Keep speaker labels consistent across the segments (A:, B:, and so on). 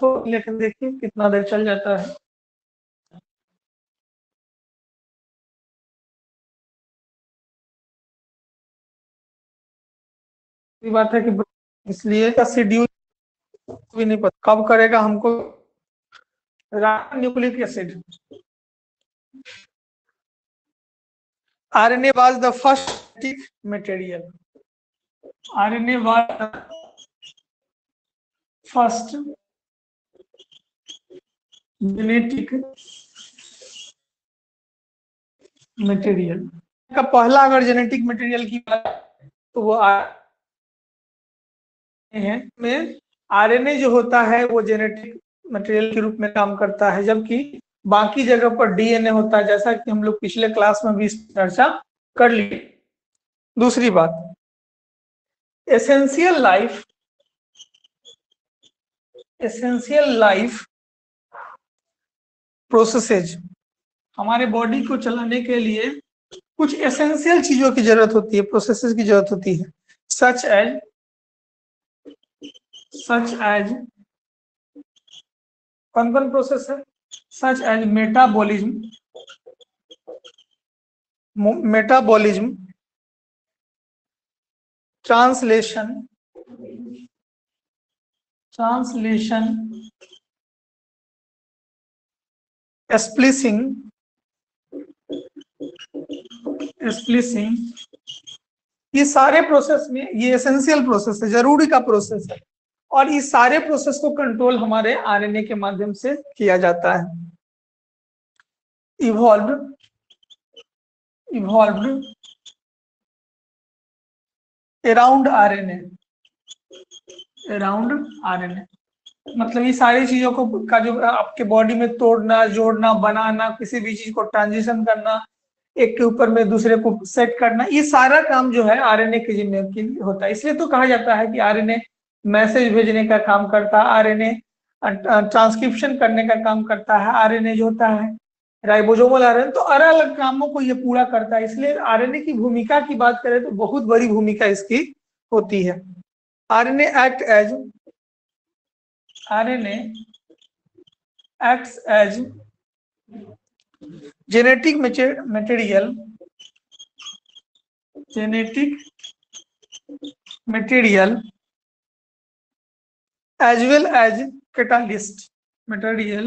A: तो लेकिन देखिए कितना देर चल जाता है। बात है कि इसलिए का शेड्यूल भी नहीं पता। कब करेगा हमको? Nucleic acid. RNA was the first material. RNA was the genetic material का पहला अगर जेनेटिक मटेरियल की बात तो वो है। में आरएनए जो होता है, वो जेनेटिक मटेरियल के रूप में काम करता है, जबकि बाकी जगह पर डीएनए होता है, जैसा कि हम लोग पिछले क्लास में भी चर्चा कर ली। दूसरी बात essential life essential life processes हमारे बॉडी को चलाने के लिए कुछ एसेंशियल चीज़ों की ज़रूरत होती है प्रोसेसेस की ज़रूरत होती है। सच एज सच एज कौन कौन प्रोसेस है? Such as metabolism metabolism translation translation splicing. Splicing. ये सारे प्रोसेस में ये एसेंशियल प्रोसेस है, ज़रूरी का प्रोसेस है। और इस सारे प्रोसेस को कंट्रोल हमारे आरएनए के माध्यम से किया जाता है। Evolve evolve around RNA around RNA मतलब ये सारी चीज़ों को का जो आपके बॉडी में तोड़ना, जोड़ना, बनाना, किसी भी चीज़ को ट्रांजिशन करना, एक के ऊपर में दूसरे को सेट करना, ये सारा काम जो है आरएनए के जिम्मे के लिए होता है। इसलिए तो कहा जाता है कि आरएनए मैसेज भेजने का काम करता है आरएनए ट्रांसक्रिप्शन करने का काम करता है आरएनए जो होता है राइबोजोमल आरएनए तो अलग अलग कामों को ये पूरा करता है। इसलिए आरएनए की भूमिका की बात करें तो बहुत बड़ी भूमिका इसकी होती है। RNA act as RNA acts as genetic material genetic material as well as catalyst material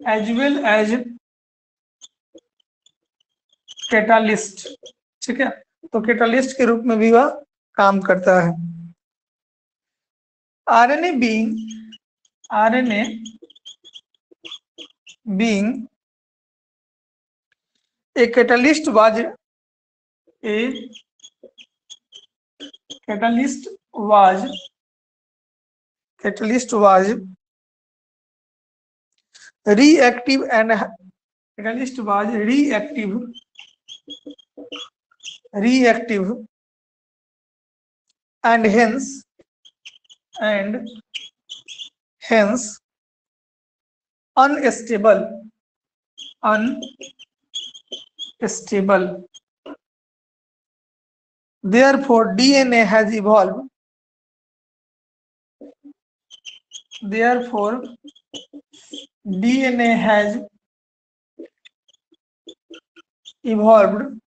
A: as well as catalyst, ठीक है? तो कैटालिस्ट के रूप में भी वह काम करता है। RNA being RNA being a catalyst was a catalyst was catalyst was reactive and catalyst was reactive reactive and hence and hence unstable unstable. Therefore dna has evolved. Therefore dna has evolved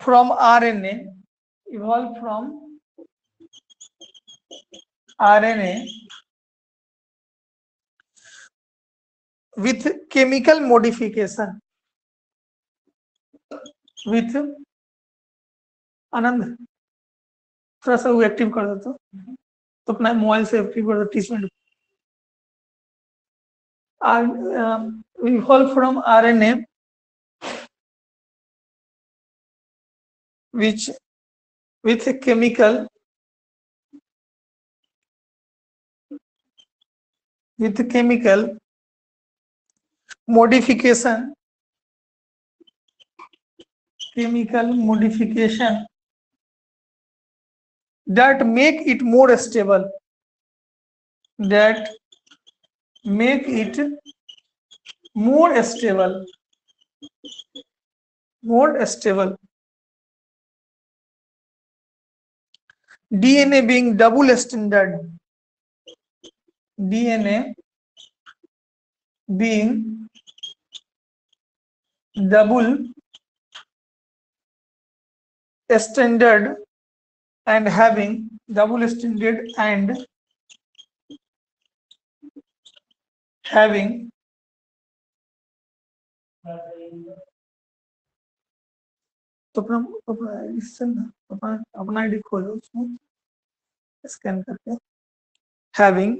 A: from rna evolved from RNA with chemical modification with आनंद। थोड़ा सा वो active कर दो तो अपना mobile से active कर दो तीस minute. Revolve from RNA which with chemical with chemical modification chemical modification that make it more stable that make it more stable more stable dna being double standard dna being double standard and having double standard and having तो अपना अपना अपना ID खोलो उसमें scan करके having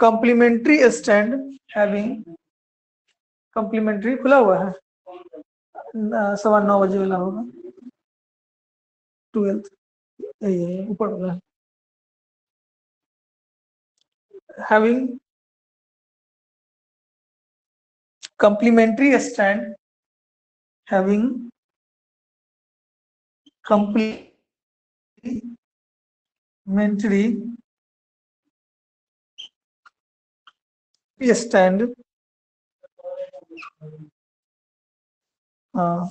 A: complementary stand having complementary खुला हुआ है। सवा नौ बजे वाला होगा। ट्वेल्थ ऊपर वाला having complementary stand having complementary Yes, stand. Uh,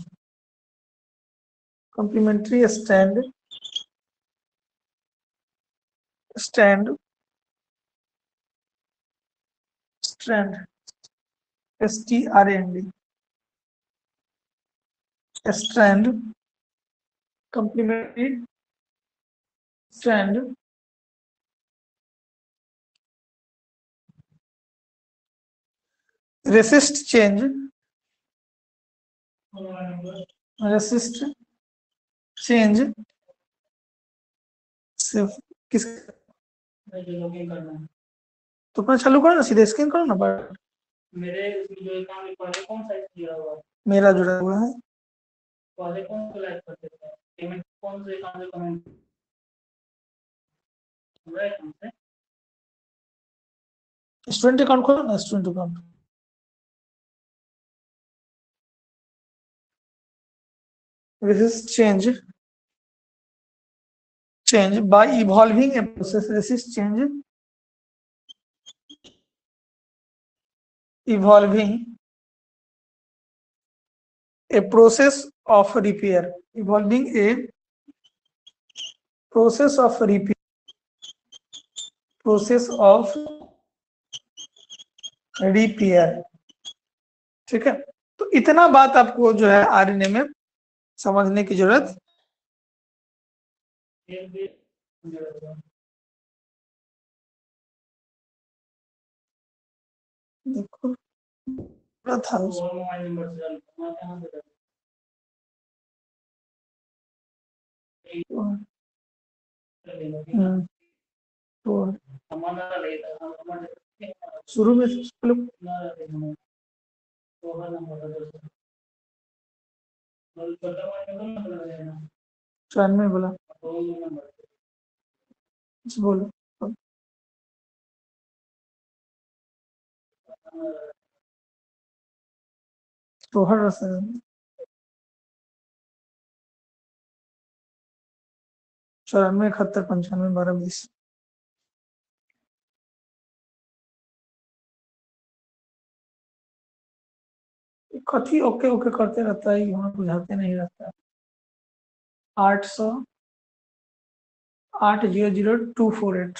A: complementary stand. Stand. Strand. S-T-R-A-N-D. Strand. Complementary strand resist change. Resist change. सिर्फ़ किस तो अपना चालू करो ना सीधे स्कैन करो ना पर
B: मेरे जो अकाउंट में पहले कौन सा दिया हुआ?
A: मेरा जुड़ा हुआ है।
B: पहले कौन सा लाइक करते थे पेमेंट कौन से अकाउंट में कमेंट?
A: स्टूडेंट अकाउंट खोलो ना student account resist change change by evolving a process resist change evolving a process of repair evolving a process of repair process of repair ठीक है तो इतना बात आपको जो है आरएनए में समझने की ज़रूरत देखो
B: हमारा लेता हमारे
A: शुरू में
B: पता मैं
A: बोला। बोलो। तो हर रास्ते चौरानवे इकहत्तर पंचानवे बारह बीस। कथी ओके ओके करते रहता है यहाँ बुझाते नहीं रहता। आठ सौ, आठ zero zero two four eight.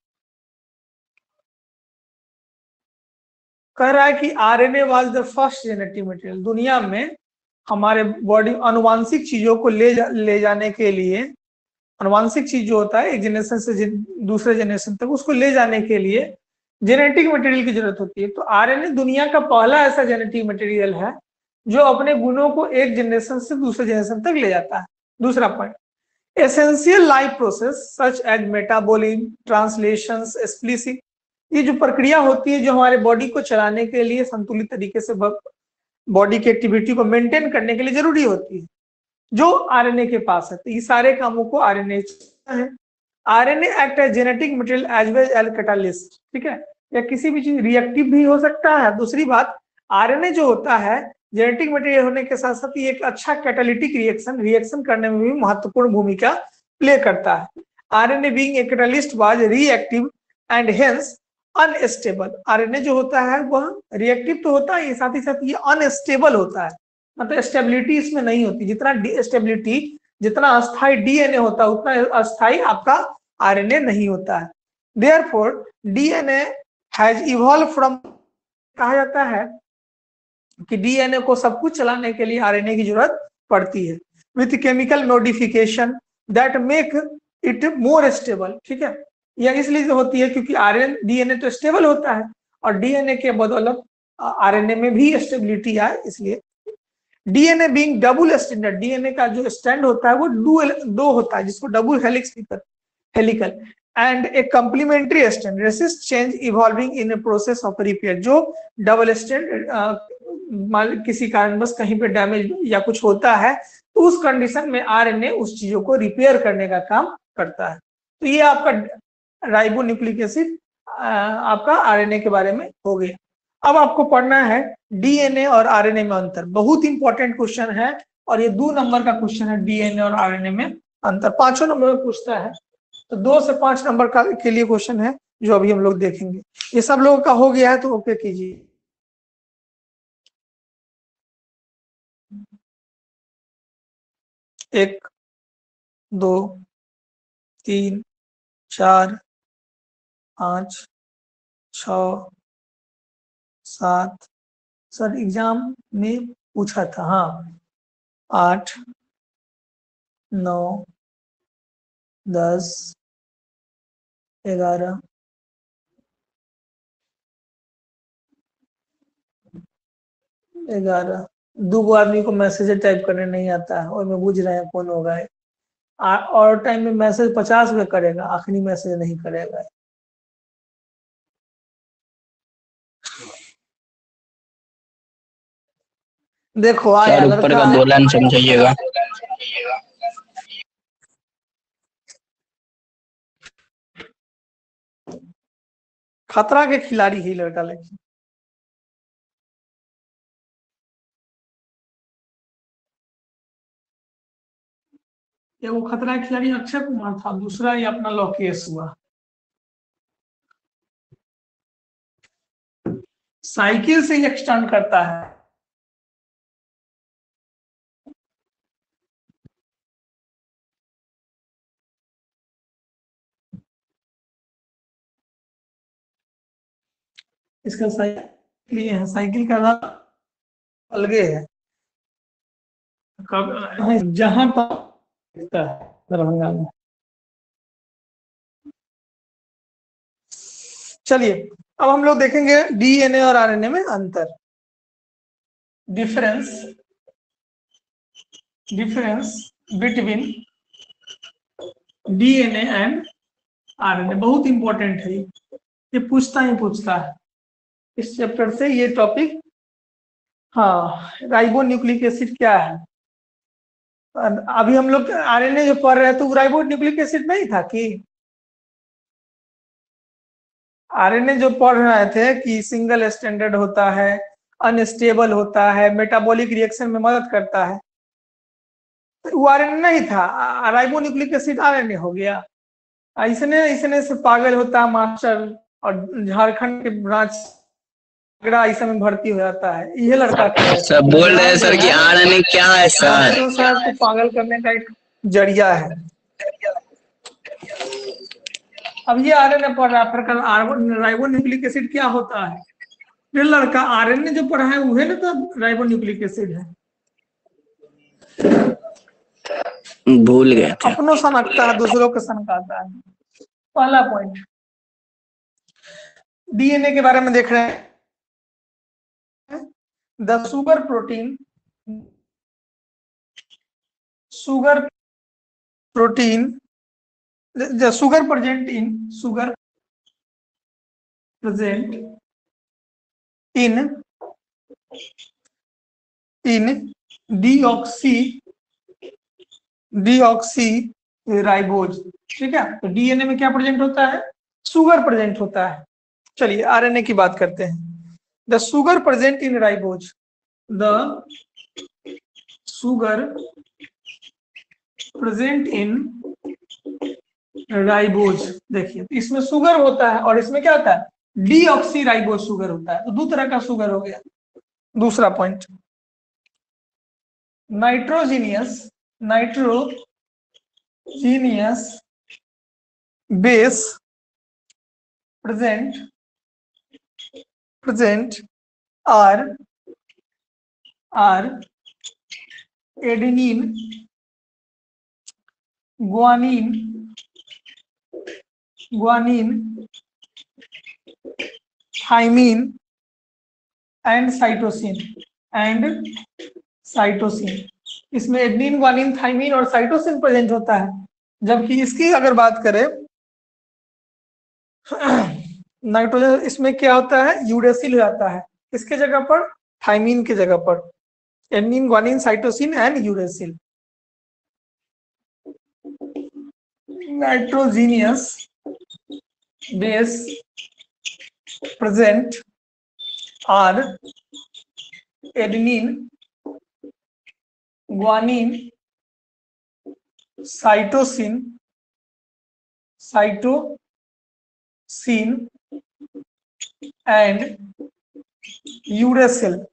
A: कह रहा है कि RNA was the first genetic material दुनिया में हमारे बॉडी अनुवांशिक चीज़ों को ले जा, ले जाने के लिए अनुवांशिक चीज़ जो होता है एक जनरेशन से जिन- दूसरे जनरेशन तक उसको ले जाने के लिए जेनेटिक मटेरियल की ज़रूरत होती है। तो आरएनए दुनिया का पहला ऐसा जेनेटिक मटेरियल है जो अपने गुणों को एक जनरेशन से दूसरे जनरेशन तक ले जाता है। दूसरा point essential life process such as metabolism translation explicit ये जो प्रक्रिया होती है जो हमारे बॉडी को चलाने के लिए संतुलित तरीके से बॉडी की एक्टिविटी को मेंटेन करने के लिए ज़रूरी होती है, जो आरएनए के पास है। तो ये सारे कामों को आरएनए है। RNA act as genetic material as well L catalyst ठीक है? या किसी भी चीज़ रिएक्टिव भी हो सकता है। दूसरी बात आरएनए जो होता है जेनेटिक मटेरियल होने के साथ साथ ये एक अच्छा कैटालिटिक रिएक्शन रिएक्शन करने में भी महत्वपूर्ण भूमिका प्ले करता है। RNA being a catalyst was reactive and hence unstable RNA जो होता है, वह रिएक्टिव तो होता है साथ ही साथ ये अनस्टेबल होता है। मतलब स्टेबिलिटी इसमें नहीं होती। जितना स्टेबिलिटी जितना अस्थाई डीएनए होता है, उतना अस्थाई आपका आरएनए नहीं होता है। Therefore DNA has evolve from कहा जाता है कि डीएनए को सब कुछ चलाने के लिए आरएनए की ज़रूरत पड़ती है। With chemical modification that make it more stable ठीक है? यह इसलिए होती है क्योंकि आरएन, डीएनए तो स्टेबल होता है और डीएनए के बदौलत आरएनए में भी स्टेबिलिटी आए, इसलिए। DNA being double standard DNA का जो स्टैंड होता है वो डुअल दो होता है, जिसको double helix helical and a complementary stand resist change evolving in a process of repair जो डबल स्टैंड किसी कारणवश कहीं पे डैमेज या कुछ होता है तो उस कंडीशन में आरएनए उस चीज़ों को रिपेयर करने का काम करता है। तो ये आपका राइबो न्यूक्लिक एसिड आपका आरएनए के बारे में हो गया। अब आपको पढ़ना है डीएनए और आरएनए में अंतर। बहुत इंपॉर्टेंट क्वेश्चन है और ये दो नंबर का क्वेश्चन है डीएनए और आरएनए में अंतर। पाँचों नंबर में पूछता है। तो दो से पाँच नंबर का के लिए क्वेश्चन है, जो अभी हम लोग देखेंगे। ये सब लोगों का हो गया है तो ओके कीजिए। एक, दो, तीन, चार पाँच, छ, सात, सर, एग्ज़ाम में पूछा था हाँ। आठ, नौ, दस, ग्यारह। ग्यारह। दो गो आदमी को मैसेज टाइप करने नहीं आता है, और मैं बुझ रहे हैं कौन होगा। और टाइम में मैसेज पचास में करेगा, आखिरी मैसेज नहीं करेगा। देखो आया
C: ऊपर का दो लाइन समझाइएगा।
A: खतरा के खिलाड़ी ही लड़का लेकिन ये वो खतरा के खिलाड़ी अक्षय कुमार था दूसरा ये अपना लोकेश हुआ। साइकिल से एक्सटेंड करता है। इसका साइकिल ये है साइकिल का नाम अलगे है। कब जहाँ पर दरभंगा में। चलिए अब हम लोग देखेंगे डीएनए और आरएनए में अंतर। Difference difference between DNA and RNA बहुत इंपॉर्टेंट है ये पूछता ही पूछता है। इस चैप्टर से ये टॉपिक हाँ राइबो न्यूक्लिक एसिड क्या है? अभी हम लोग आरएनए जो पढ़ रहे थे तो राइबो न्यूक्लिक एसिड नहीं था कि आरएनए जो पढ़ रहे थे कि सिंगल स्टैंडर्ड होता है अनस्टेबल होता है मेटाबॉलिक रिएक्शन में मदद करता है तो वो आरएनए नहीं था। राइबो न्यूक्लिक एसिड आरएनए हो गया। इसने इसने से पागल होता है मास्टर और झारखंड के ब्रांच ऐसा में भर्ती हो जाता है। ये लड़का
C: सर बोल रहे हैं सर कि आरएनए क्या है सर?
A: तो सर को पागल करने का एक ज़रिया है। अब ये आरएनए पढ़ रहा फिर राइबो न्यूक्लिक एसिड क्या होता है? ये लड़का आरएनए जो पढ़ा है वही ना तो राइबो न्यूक्लिक एसिड है।
C: भूल गए
A: अपनों सनकता है दूसरों को सनकाता है। पहला पॉइंट डीएनए के बारे में देख रहे हैं। The sugar protein sugar protein the, the sugar present in sugar present in in deoxy deoxy ribose ठीक है तो डीएनए में क्या प्रेजेंट होता है सुगर प्रेजेंट होता है चलिए आरएनए की बात करते हैं the sugar present in ribose the sugar present in ribose देखिए, इसमें शुगर होता है और इसमें क्या होता है? डीऑक्सी राइबोज शुगर होता है। तो दो तरह का शुगर हो गया। दूसरा point nitrogenous nitrogenous base present present are are adenine guanine guanine, thymine, and cytosine and cytosine. इसमें एडनिन ग्वानिन थाइमिन और साइटोसिन प्रेजेंट होता है। जबकि इसकी अगर बात करें नाइट्रोजन इसमें क्या होता है? यूरेसिल हो जाता है। इसके जगह पर? थाइमिन के जगह पर। Adenine guanine cytosine and uracil. nitrogenous base present are adenine, guanine, cytosine, cytosine and uracil.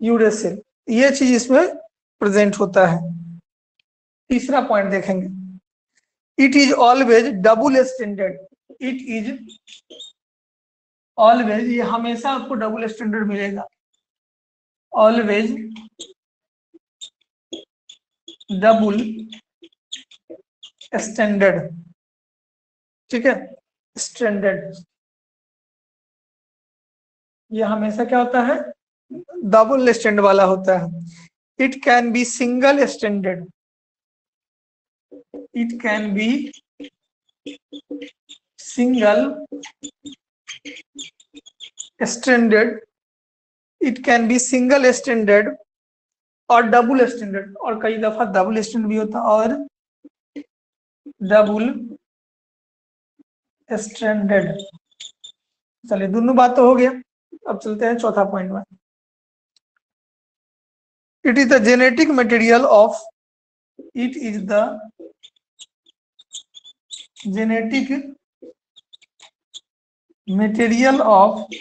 A: uracil ये चीज़ इसमें प्रेजेंट होता है। तीसरा पॉइंट देखेंगे। It is always double standard. It is always, ये हमेशा आपको डबल स्टैंडर्ड मिलेगा। ऑलवेज डबल स्टैंडर्ड ठीक है? स्टैंडर्ड ये हमेशा क्या होता है? डबल स्टैंड वाला होता है। It can be single standard it can be single standard it can be single standard और डबल स्टैंडर्ड और कई दफ़ा डबल स्टैंड भी होता और डबल स्टैंडर्ड चलिए, दोनों बात तो हो गया। अब चलते हैं चौथा पॉइंट में। It is the genetic material of it is the genetic material of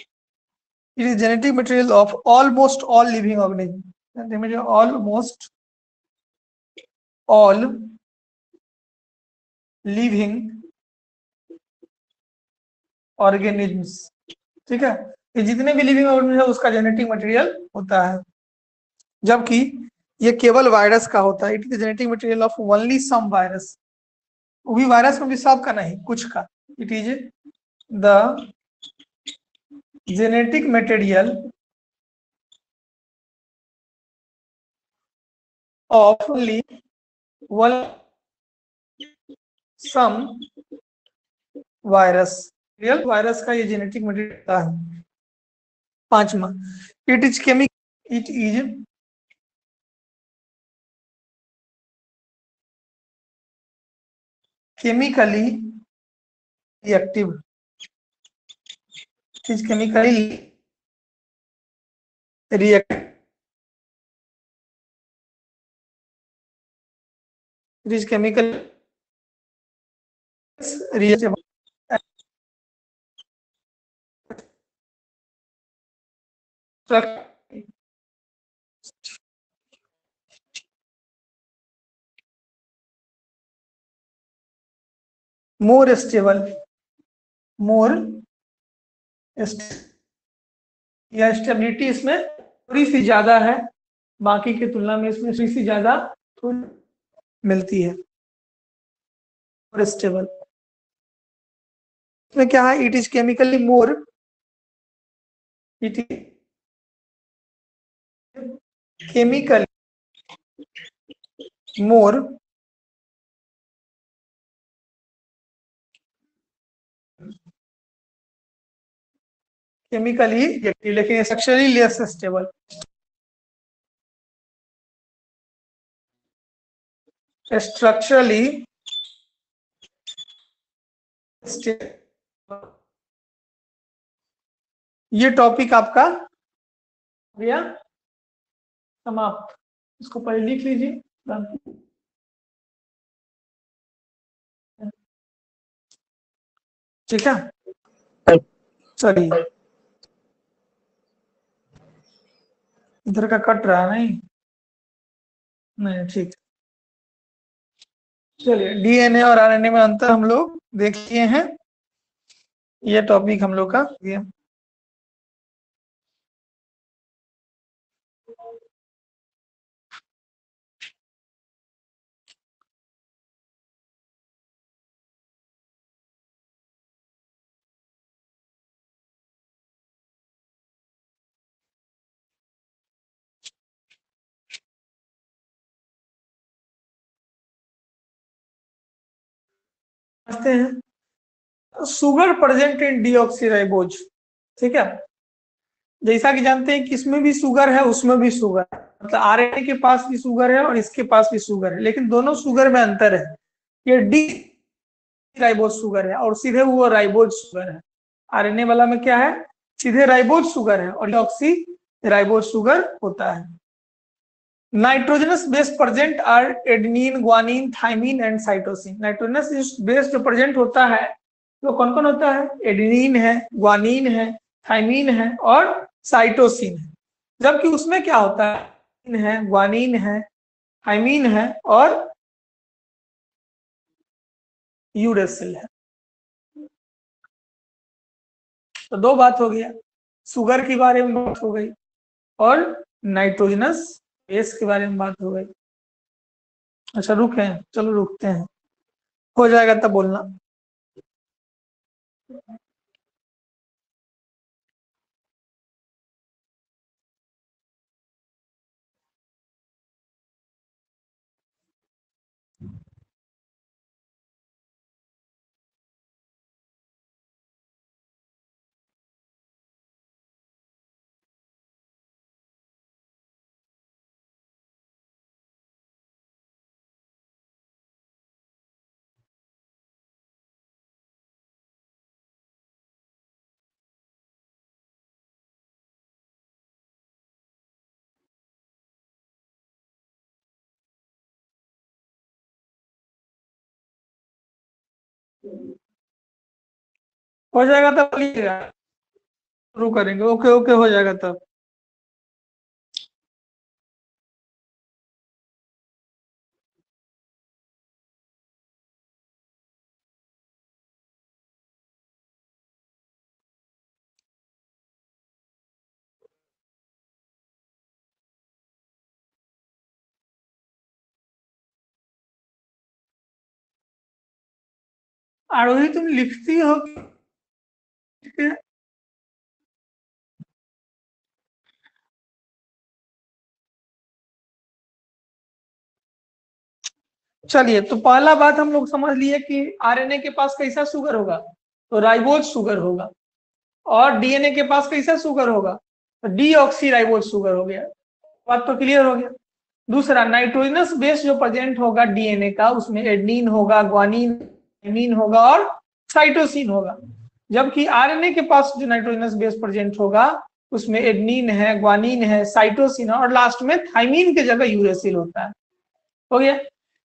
A: it is genetic material of almost all living organism almost all living organism ठीक है? ये जितने भी लिविंग ऑर्गेनिज्म है, उसका जेनेटिक मटेरियल होता है। जबकि ये केवल वायरस का होता है। It is genetic material of only some virus वो भी वायरस में भी सब का नहीं, कुछ का। It is the genetic material of only one some virus real virus का ये जेनेटिक मटेरियल है। पांचवा। It is chemic it is chemically reactive is chemically react is chemical react more stable more या स्टेबिलिटी इसमें थोड़ी सी ज़्यादा है, बाकी की तुलना में इसमें थोड़ी सी ज़्यादा मिलती है। और स्टेबल। इसमें क्या है? It is chemically more it is chemical more chemically reactive लेकिन स्ट्रक्चरली लेस स्टेबल structurally ये टॉपिक आपका भैया समाप्त इसको पहले लिख लीजिए। ठीक है? चलिए इधर का कट रहा नहीं? नहीं, ठीक। चलिए, डीएनए और आरएनए में अंतर हम लोग देख लिए हैं। ये टॉपिक हम लोग का समझते हैं। सुगर प्रेजेंट इन डीऑक्सीराइबोज ठीक है? जैसा कि जानते हैं कि इसमें भी शुगर है, उसमें भी शुगर मतलब आरएनए के पास भी शुगर है और इसके पास भी शुगर है। लेकिन दोनों शुगर में अंतर है। ये डी राइबोज शुगर है और सीधे वो राइबोज शुगर है। आरएनए वाला में क्या है? सीधे राइबोज शुगर है और डीऑक्सी राइबोज शुगर होता है। Nitrogenous base present are adenine guanine thymine and cytosine nitrogenous base जो प्रेजेंट होता है, वो कौन कौन होता है? एडनीन है ग्वानिन है थाइमिन है और साइटोसिन है। जबकि उसमें क्या होता है? है ग्वानिन है थाइमिन है और यूरेसिल है। तो दो बात हो गया शुगर के बारे में बात हो गई और नाइट्रोजनस बेस के बारे में बात हो गई। अच्छा रुके चलो, रुकते हैं। हो जाएगा तब बोलना। हो जाएगा तब शुरू करेंगे। ओके ओके हो जाएगा तब। आरोही तुम लिखती हो ठीक है चलिए तो पहला बात हम लोग समझ लिए कि आरएनए के पास कैसा शुगर होगा? तो राइबोज शुगर होगा। और डीएनए के पास कैसा शुगर होगा? तो डीऑक्सी राइबोज शुगर हो गया। बात तो क्लियर हो गया। दूसरा नाइट्रोजनस बेस जो प्रेजेंट होगा डीएनए का, उसमें एडनीन होगा ग्वानिन होगा और साइटोसिन होगा। जबकि आरएनए के पास जो नाइट्रोजनस बेस प्रेजेंट होगा, उसमें एडनीन है ग्वानिन है साइटोसिन और लास्ट में थाइमिन के जगह यूरेसिल होता है। हो गया?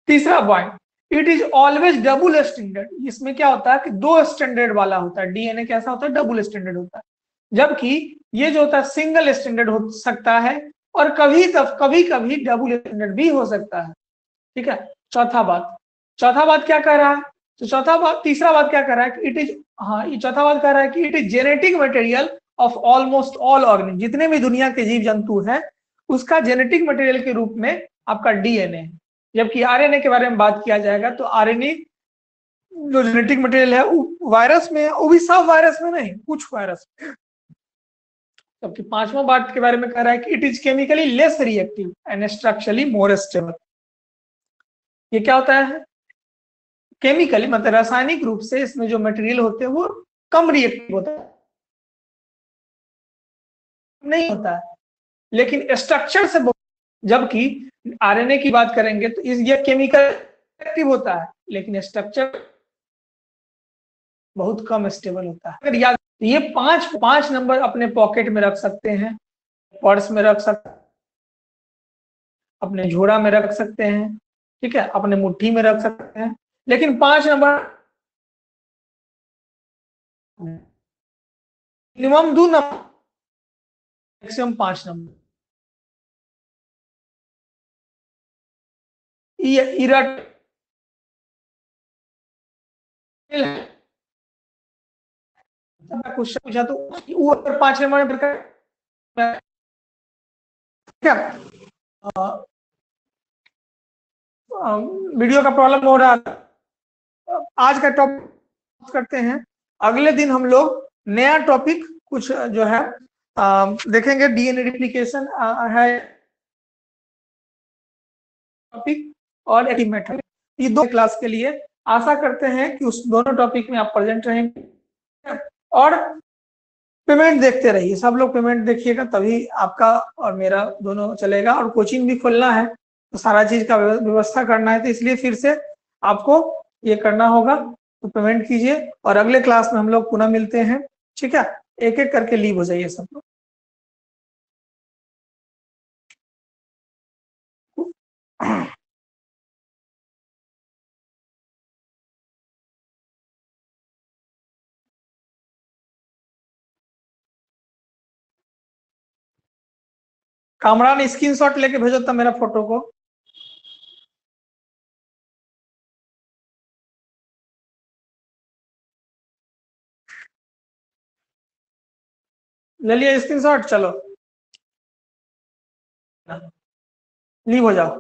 A: तीसरा point it is always double standard इसमें क्या होता है कि दो स्टैंडर्ड वाला होता है। डीएनए कैसा होता है? डबल स्टैंडर्ड होता है। जबकि ये जो होता है सिंगल स्टैंडर्ड हो सकता है और कभी तब कभी कभी डबल स्टैंडर्ड भी हो सकता है। ठीक है? चौथा बात चौथा बात क्या कह रहा है? तो चौथा बात, तीसरा बात क्या कर रहा है कि इट इज़ हाँ ये चौथा बात कह रहा है कि it is genetic material of almost all organism जितने भी दुनिया के जीव जंतु हैं, उसका जेनेटिक मटेरियल के रूप में आपका डीएनए है। जबकि आरएनए के बारे में बात किया जाएगा तो आरएनए जो जेनेटिक मटेरियल है, वो वायरस में है, वो भी सब वायरस में नहीं, कुछ वायरस जबकि पांचवा बात के बारे में कह रहा है कि it is chemically less reactive and structurally more stable ये क्या होता है? केमिकली मतलब रासायनिक रूप से इसमें जो मटेरियल होते हैं, वो कम रिएक्टिव होता है। नहीं होता है। लेकिन स्ट्रक्चर से जबकि आरएनए की बात करेंगे तो इस ये केमिकल एक्टिव होता है, लेकिन स्ट्रक्चर बहुत कम स्टेबल होता है। अगर याद, ये पाँच पाँच नंबर अपने पॉकेट में रख सकते हैं पर्स में रख सकते अपने झोड़ा में रख सकते हैं, ठीक है? अपने मुट्ठी में रख सकते हैं। लेकिन पाँच नंबर मिनिमम दो नंबर मैक्सिमम पाँच नंबर। इरट क्वेश्चन पूछा तो अगर पाँच नंबर क्या? वीडियो का प्रॉब्लम हो रहा है आज का टॉपिक करते हैं। अगले दिन हम लोग नया टॉपिक कुछ जो है आ, देखेंगे। डीएनए रिप्लिकेशन है। टॉपिक और ये दो क्लास के लिए आशा करते हैं कि उस दोनों टॉपिक में आप प्रेजेंट रहेंगे। और पेमेंट देखते रहिए। सब लोग पेमेंट देखिएगा तभी आपका और मेरा दोनों चलेगा। और कोचिंग भी खोलना है तो सारा चीज़ का व्यवस्था करना है। तो इसलिए फिर से आपको ये करना होगा तो पेमेंट कीजिए और अगले क्लास में हम लोग पुनः मिलते हैं, ठीक है? एक एक करके लीव हो जाइए सब लोग। कामरान स्क्रीनशॉट लेके भेजो था मेरा फ़ोटो को। ले लिया स्क्रीनशॉट चलो। लीव हो जाओ।